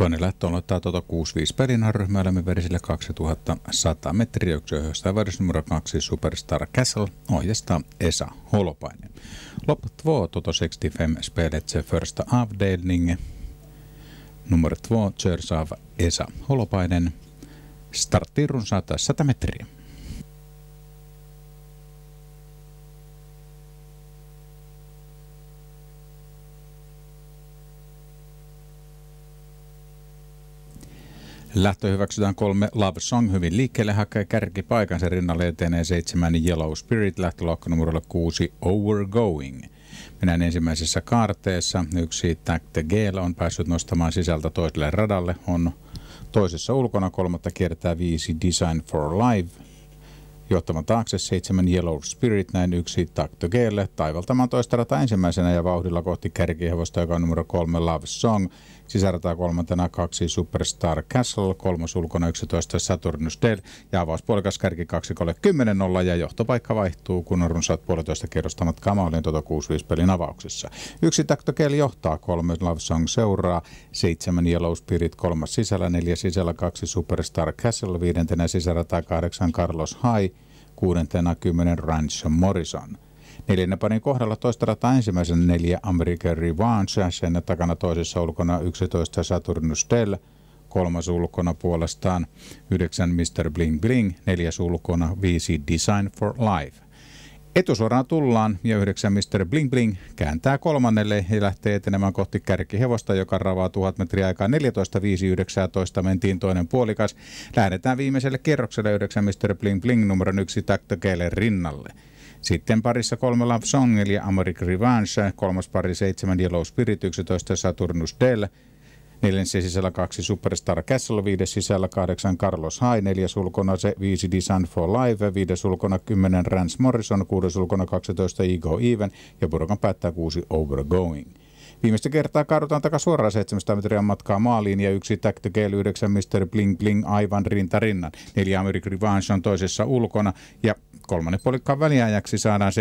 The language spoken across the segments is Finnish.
Toinen lähtö aloittaa tuota 6-5 pelin ryhmällä verisille 2100 metriä, josta väris numero 2 Superstar Castle ohjastaa Esa Holopainen. Lopp 2 Toto 65 spelet se första avdelning. Nummer 2 körs Esa Holopainen. Startti runsaat 100 metriä. Lähtö hyväksytään kolme Love Song hyvin liikkeelle, hakee kärki paikansa rinnalle etenee seitsemän Yellow Spirit, lähtölokka numerolla kuusi Overgoing. Mennään ensimmäisessä kaarteessa. Yksi Tag the Gale on päässyt nostamaan sisältä toiselle radalle. On toisessa ulkona kolmatta kiertää viisi Design for Life. Johtavan taakse seitsemän Yellow Spirit, näin yksi Tag the Gale. Taivaltamaan toista rata ensimmäisenä ja vauhdilla kohti kärkihevosta, joka on numero kolme Love Song. Sisältää kolmantena kaksi Superstar Castle, kolmas ulkona 11 Saturnus Del ja avauspuolikas kärki 2 10 0 ja johtopaikka vaihtuu, kun on runsaat puolitoista kerrosta matkaa maalin tuota 6 pelin avauksessa. Yksi taktokel johtaa, kolme Love Song seuraa, seitsemän Yellow Spirit kolmas sisällä, neljä sisällä kaksi Superstar Castle, viidentenä sisällä tai kahdeksan Carlos High, kuudentena kymmenen Rancho Morrison. Neljännen parin kohdalla toista rataa ensimmäisen neljä American Revanche, sen takana toisessa ulkona 11 Saturnus Dell, kolmas ulkona puolestaan 9 Mr. Bling Bling, neljäs ulkona 5 Design for Life. Etusuoraan tullaan ja 9 Mr. Bling Bling kääntää kolmannelle ja lähtee etenemään kohti kärkihevosta, joka ravaa 1000 metriä aikaa 14.5.19 mentiin toinen puolikas. Lähdetään viimeiselle kerrokselle 9 Mr. Bling Bling numeron yksi taktokeille rinnalle. Sitten parissa kolme Love Song eli American Revenge, kolmas pari seitsemän Yellow Spirit, 11 Saturnus Dell, neljäs sisällä kaksi Superstar Castle, viides sisällä kahdeksan Carlos High, neljäs ulkona se viisi Design for Life, viides ulkona kymmenen Rance Morrison, kuudes ulkona 12 Ego Even ja purokan päättää kuusi Overgoing. Viimeistä kertaa kaadutaan takas suoraan 700 metriä matkaa maaliin ja yksi Tactical 9 Mr. Bling Bling aivan rinta rinnan. Neljä American Revenge on toisessa ulkona ja kolmannen puolikkaan väliajaksi saadaan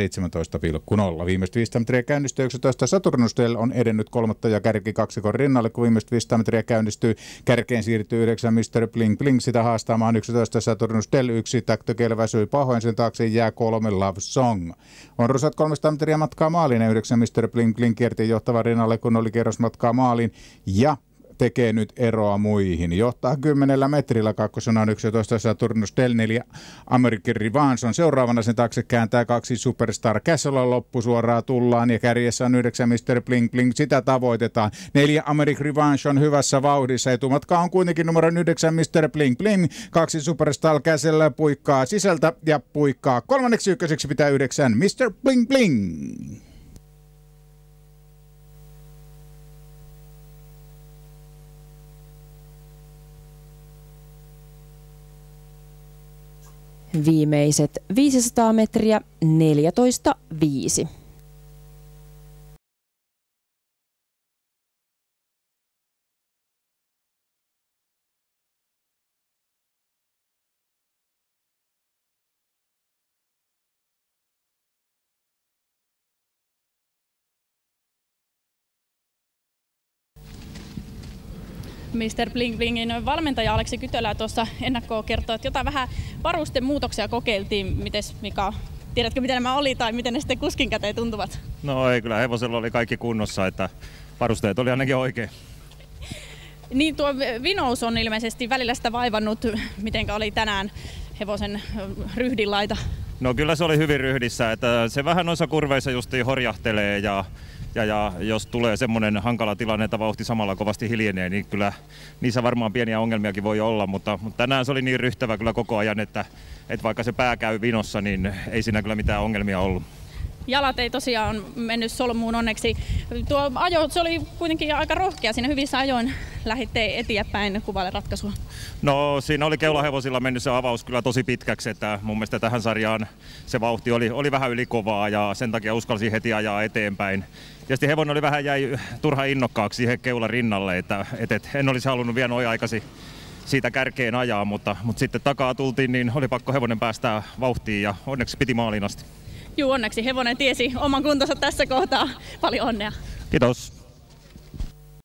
17,0. Viimeiset 500 metriä käynnistyy 11 Saturnustel on edennyt kolmatta ja kärki kaksikon rinnalle, kun viimeiset 500 metriä käynnistyy. Kärkeen siirtyy 9 Mr. Bling Bling sitä haastamaan 11 Saturnustel, yksi Tactical väsyi pahoin, sen taakse jää kolme Love Song. On rusat 300 metriä matkaa maaliin ja 9 Mr. Bling Bling kierti johtava rinnalle, kun oli kierrosmatkaa maaliin ja tekee nyt eroa muihin. Johtaa kymmenellä metrillä kakkosena on 11 Saturnus Del 4 American Revans on seuraavana sen taakse kääntää kaksi Superstar Castle loppu suoraan tullaan ja kärjessä on 9 Mr. Bling Bling, sitä tavoitetaan. Neljä American Revenge on hyvässä vauhdissa, etumatka on kuitenkin numero 9 Mr. Bling Bling, kaksi Superstar Castle puikkaa sisältä ja puikkaa kolmanneksi ykköseksi pitää yhdeksän Mr. Bling Bling. Viimeiset 500 metriä 14.5. Mr. Bling Blingin valmentaja Aleksi Kytölä tuossa ennakkoon kertoi, että jotain vähän varusten muutoksia kokeiltiin. Mites Mika, tiedätkö miten nämä oli tai miten ne sitten kuskin käteen tuntuvat? No ei, kyllä hevosella oli kaikki kunnossa, että varusteet oli ainakin oikein. Niin tuo vinous on ilmeisesti välillä sitä vaivannut, miten oli tänään hevosen ryhdinlaita? No kyllä se oli hyvin ryhdissä, että se vähän noissa kurveissa justiin horjahtelee ja ja, ja jos tulee semmoinen hankala tilanne, että vauhti samalla kovasti hiljenee, niin kyllä niissä varmaan pieniä ongelmiakin voi olla, mutta, mutta tänään se oli niin ryhtävä kyllä koko ajan, että, että vaikka se pää käy vinossa, niin ei siinä kyllä mitään ongelmia ollut jalat ei tosiaan mennyt solmuun onneksi. Tuo ajo, se oli kuitenkin aika rohkea. Siinä hyvissä ajoin lähditte eteenpäin kuvalle ratkaisua. No siinä oli keulahevosilla mennyt se avaus kyllä tosi pitkäksi, että mun mielestä tähän sarjaan se vauhti oli, oli vähän ylikovaa ja sen takia uskalsin heti ajaa eteenpäin. Tietysti hevonen oli vähän jäi turha innokkaaksi siihen keulan rinnalle, että, että, että en olisi halunnut vielä noin aikaisin siitä kärkeen ajaa, mutta, mutta sitten takaa tultiin, niin oli pakko hevonen päästää vauhtiin ja onneksi piti maaliin asti. Juu, onneksi hevonen tiesi oman kuntonsa tässä kohtaa. Paljon onnea. Kiitos.